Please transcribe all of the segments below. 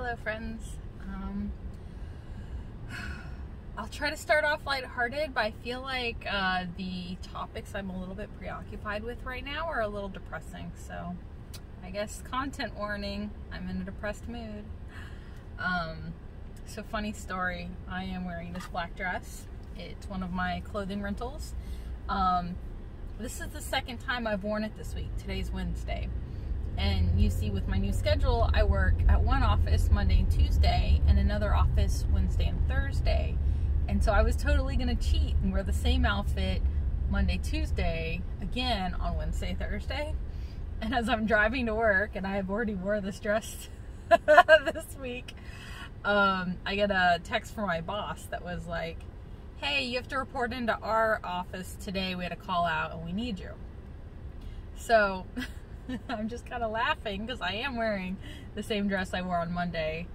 Hello, friends. Um, I'll try to start off lighthearted, but I feel like uh, the topics I'm a little bit preoccupied with right now are a little depressing. So, I guess content warning. I'm in a depressed mood. Um, so, funny story. I am wearing this black dress. It's one of my clothing rentals. Um, this is the second time I've worn it this week. Today's Wednesday. And you see, with my new schedule, I work at one office Monday and Tuesday, and another office Wednesday and Thursday. And so I was totally going to cheat and wear the same outfit Monday, Tuesday, again on Wednesday, Thursday. And as I'm driving to work, and I have already wore this dress this week, um, I get a text from my boss that was like, hey, you have to report into our office today. We had a call out and we need you. So I'm just kind of laughing because I am wearing the same dress I wore on Monday.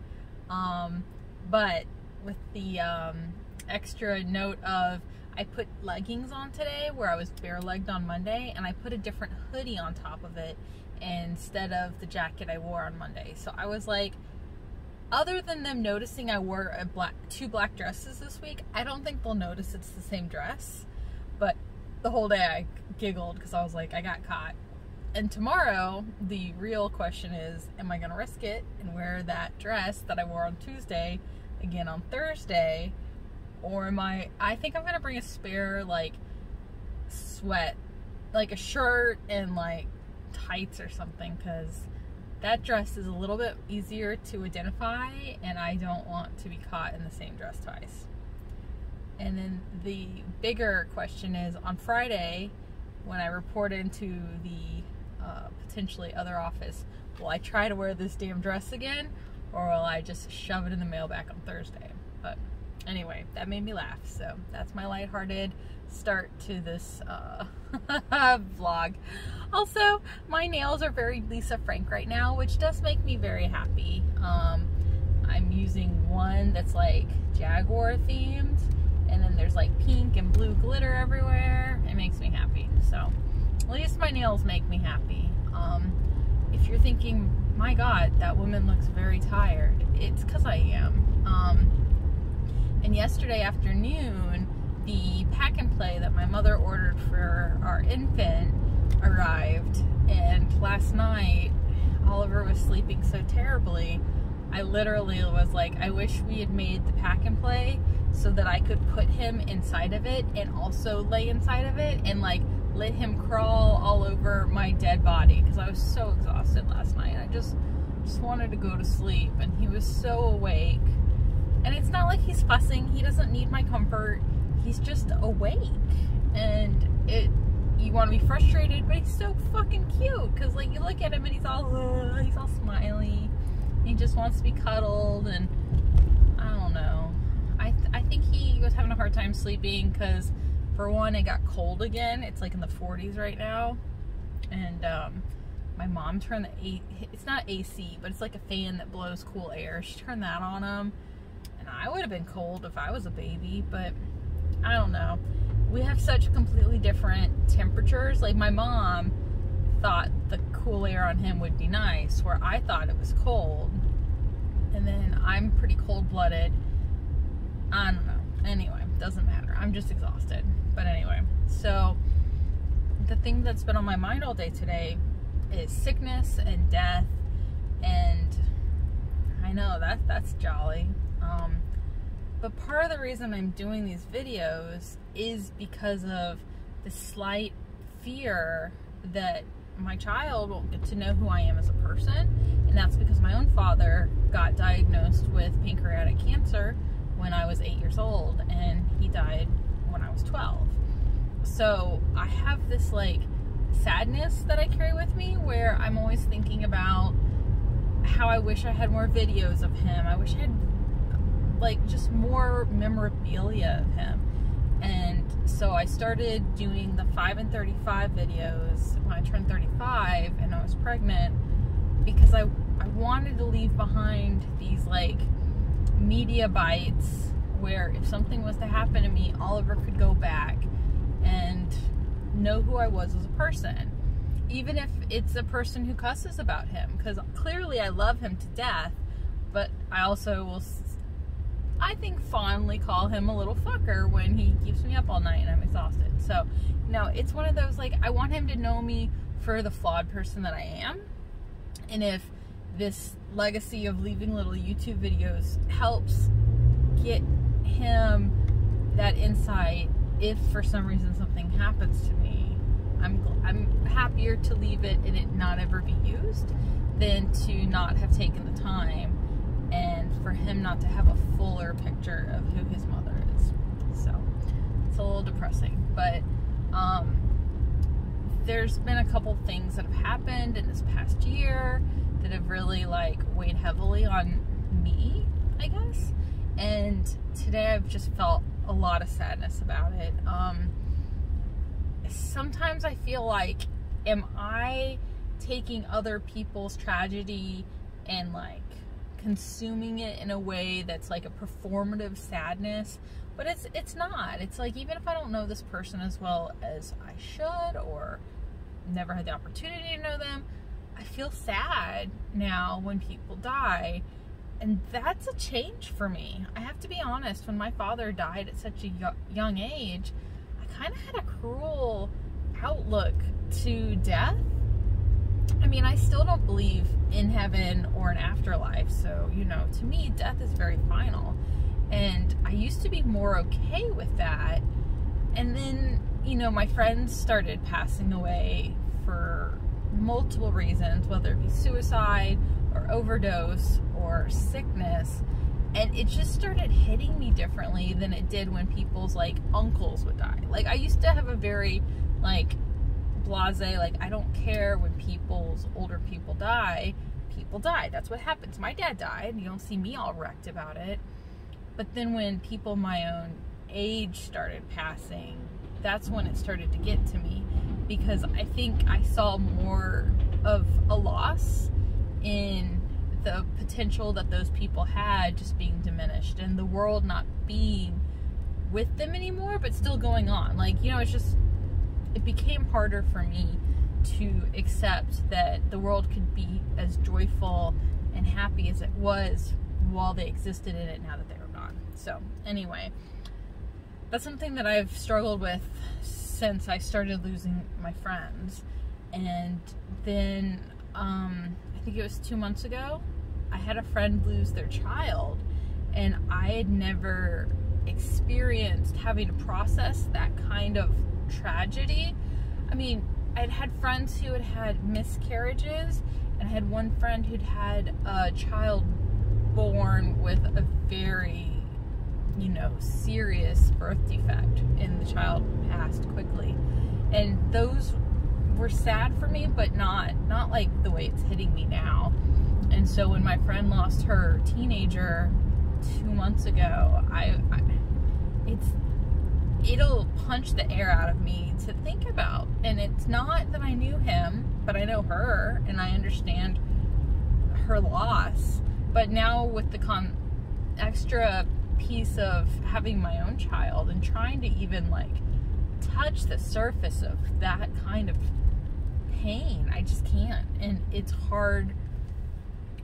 Um, but with the um, extra note of I put leggings on today where I was bare legged on Monday and I put a different hoodie on top of it instead of the jacket I wore on Monday. So I was like, other than them noticing I wore a black two black dresses this week, I don't think they'll notice it's the same dress. But the whole day I giggled because I was like, I got caught. And tomorrow, the real question is, am I going to risk it and wear that dress that I wore on Tuesday again on Thursday? Or am I, I think I'm going to bring a spare, like, sweat, like a shirt and, like, tights or something because that dress is a little bit easier to identify and I don't want to be caught in the same dress twice. And then the bigger question is on Friday, when I report into the uh, potentially other office. Will I try to wear this damn dress again or will I just shove it in the mail back on Thursday? But anyway, that made me laugh. So that's my lighthearted start to this uh, vlog. Also, my nails are very Lisa Frank right now, which does make me very happy. Um, I'm using one that's like Jaguar themed, and then there's like pink and blue glitter everywhere. It makes me happy. So at least my nails make me happy. Um, if you're thinking, my God, that woman looks very tired, it's because I am. Um, and yesterday afternoon, the pack and play that my mother ordered for our infant arrived. And last night, Oliver was sleeping so terribly. I literally was like, I wish we had made the pack and play so that I could put him inside of it and also lay inside of it and like let him crawl all over my dead body because I was so exhausted last night. I just just wanted to go to sleep and he was so awake. And it's not like he's fussing. He doesn't need my comfort. He's just awake. And it you want to be frustrated, but he's so fucking cute cuz like you look at him and he's all he's all smiley. He just wants to be cuddled and I don't know. I th I think he was having a hard time sleeping cuz for one, it got cold again. It's like in the 40s right now. And um, my mom turned the A it's not AC, but it's like a fan that blows cool air. She turned that on him. And I would have been cold if I was a baby, but I don't know. We have such completely different temperatures. Like my mom thought the cool air on him would be nice, where I thought it was cold. And then I'm pretty cold blooded. I don't know. Anyway, doesn't matter. I'm just exhausted. But anyway, so the thing that's been on my mind all day today is sickness and death and I know that that's jolly. Um, but part of the reason I'm doing these videos is because of the slight fear that my child won't get to know who I am as a person. And that's because my own father got diagnosed with pancreatic cancer when I was eight years old and he died when I was 12. So I have this like sadness that I carry with me where I'm always thinking about how I wish I had more videos of him. I wish I had like just more memorabilia of him. And so I started doing the 5 and 35 videos when I turned 35 and I was pregnant because I, I wanted to leave behind these like media bites where if something was to happen to me, Oliver could go back and know who I was as a person. Even if it's a person who cusses about him, because clearly I love him to death, but I also will, I think, fondly call him a little fucker when he keeps me up all night and I'm exhausted. So, no, it's one of those like, I want him to know me for the flawed person that I am. And if this legacy of leaving little YouTube videos helps get him that insight if for some reason something happens to me, I'm I'm happier to leave it and it not ever be used than to not have taken the time and for him not to have a fuller picture of who his mother is. So it's a little depressing, but um, there's been a couple things that have happened in this past year that have really like weighed heavily on me, I guess. And today I've just felt a lot of sadness about it. Um, sometimes I feel like, am I taking other people's tragedy and like consuming it in a way that's like a performative sadness? But it's it's not. It's like even if I don't know this person as well as I should or never had the opportunity to know them, I feel sad now when people die and that's a change for me. I have to be honest, when my father died at such a young age, I kind of had a cruel outlook to death. I mean, I still don't believe in heaven or an afterlife, so, you know, to me, death is very final. And I used to be more okay with that. And then, you know, my friends started passing away for multiple reasons, whether it be suicide or overdose or sickness and it just started hitting me differently than it did when people's like uncles would die. Like i used to have a very like blase like i don't care when people's older people die people die. That's what happens. My dad died you don't see me all wrecked about it. But then when people my own age started passing that's when it started to get to me because i think i saw more of a loss in the potential that those people had just being diminished and the world not being with them anymore but still going on. Like you know it's just it became harder for me to accept that the world could be as joyful and happy as it was while they existed in it now that they were gone. So anyway that's something that I've struggled with since I started losing my friends and then um, I think it was two months ago, I had a friend lose their child, and I had never experienced having to process that kind of tragedy. I mean, I'd had friends who had had miscarriages, and I had one friend who'd had a child born with a very, you know, serious birth defect, and the child passed quickly. And those were sad for me, but not not like the way it's hitting me now. And so when my friend lost her teenager two months ago, I, I it's it'll punch the air out of me to think about. And it's not that I knew him, but I know her and I understand her loss. But now with the con extra piece of having my own child and trying to even like touch the surface of that kind of pain. I just can't. And it's hard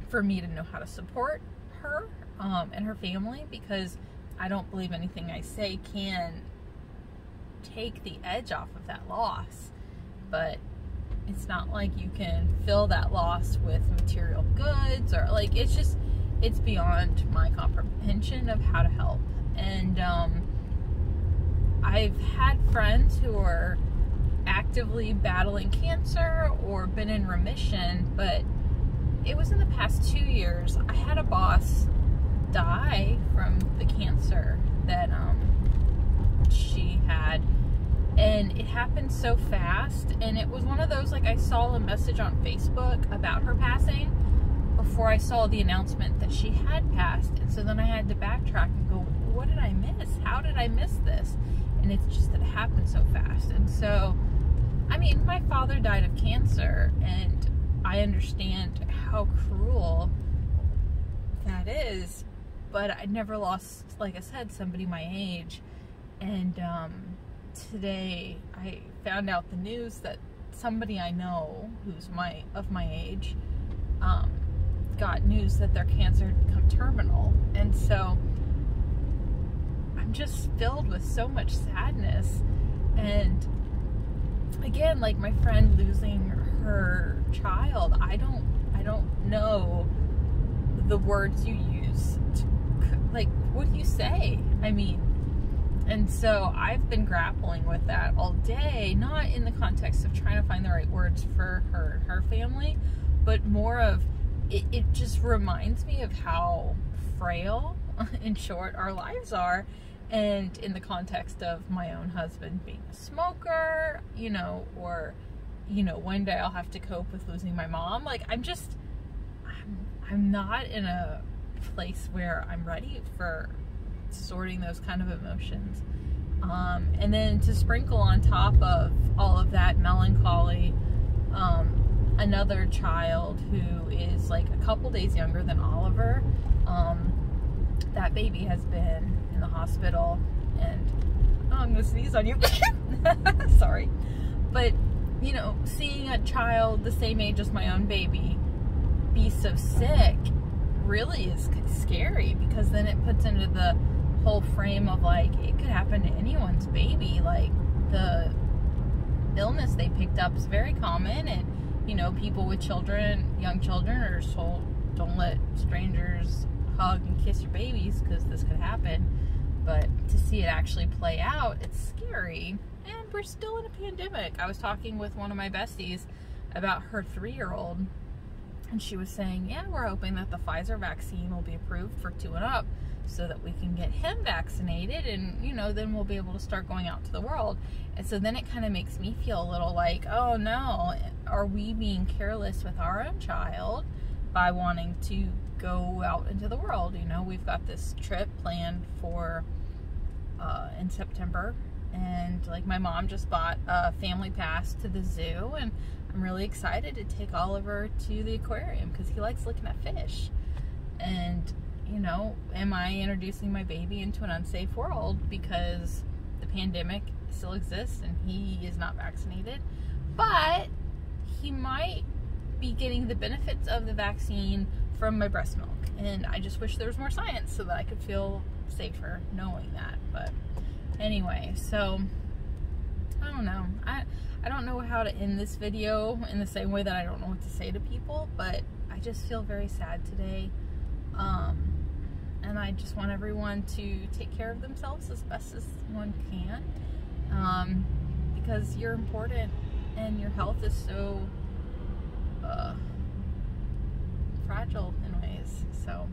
for me to know how to support her um, and her family because I don't believe anything I say can take the edge off of that loss. But it's not like you can fill that loss with material goods or like it's just it's beyond my comprehension of how to help. And um, I've had friends who are actively battling cancer or been in remission, but it was in the past two years. I had a boss die from the cancer that um, she had. And it happened so fast. And it was one of those, like, I saw a message on Facebook about her passing before I saw the announcement that she had passed. And so then I had to backtrack and go, what did I miss? How did I miss this? And it's just that it happened so fast. And so I mean, my father died of cancer, and I understand how cruel that is, but I never lost, like I said, somebody my age. And um, today I found out the news that somebody I know who's my of my age um, got news that their cancer had become terminal. And so I'm just filled with so much sadness. And again, like my friend losing her child, I don't I don't know the words you use. To, like, what do you say? I mean, and so I've been grappling with that all day, not in the context of trying to find the right words for her her family, but more of it, it just reminds me of how frail, in short, our lives are. And in the context of my own husband being a smoker, you know, or, you know, one day I'll have to cope with losing my mom. Like, I'm just, I'm, I'm not in a place where I'm ready for sorting those kind of emotions. Um, and then to sprinkle on top of all of that melancholy, um, another child who is like a couple days younger than Oliver. Um, that baby has been in the hospital, and oh, I'm gonna sneeze on you. Sorry, but you know, seeing a child the same age as my own baby be so sick really is scary because then it puts into the whole frame of like it could happen to anyone's baby like the illness they picked up is very common and you know people with children young children are told don't let strangers hug and kiss your babies because this could happen. But to see it actually play out it's scary. And we're still in a pandemic. I was talking with one of my besties about her three-year-old and she was saying yeah we're hoping that the pfizer vaccine will be approved for two and up so that we can get him vaccinated and you know then we'll be able to start going out to the world. And so then it kind of makes me feel a little like oh no are we being careless with our own child by wanting to go out into the world? You know we've got this trip planned for uh, in September. And like my mom just bought a family pass to the zoo and I'm really excited to take Oliver to the aquarium because he likes looking at fish. And you know, am I introducing my baby into an unsafe world because the pandemic still exists and he is not vaccinated? But he might be getting the benefits of the vaccine from my breast milk. And I just wish there was more science so that I could feel safer knowing that. But anyway, so I don't know. I I don't know how to end this video in the same way that I don't know what to say to people, but I just feel very sad today. Um, and I just want everyone to take care of themselves as best as one can um, because you're important and your health is so uh, fragile in ways. So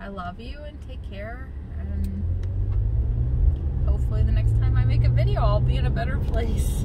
I love you and take care and hopefully the next time I make a video I'll be in a better place.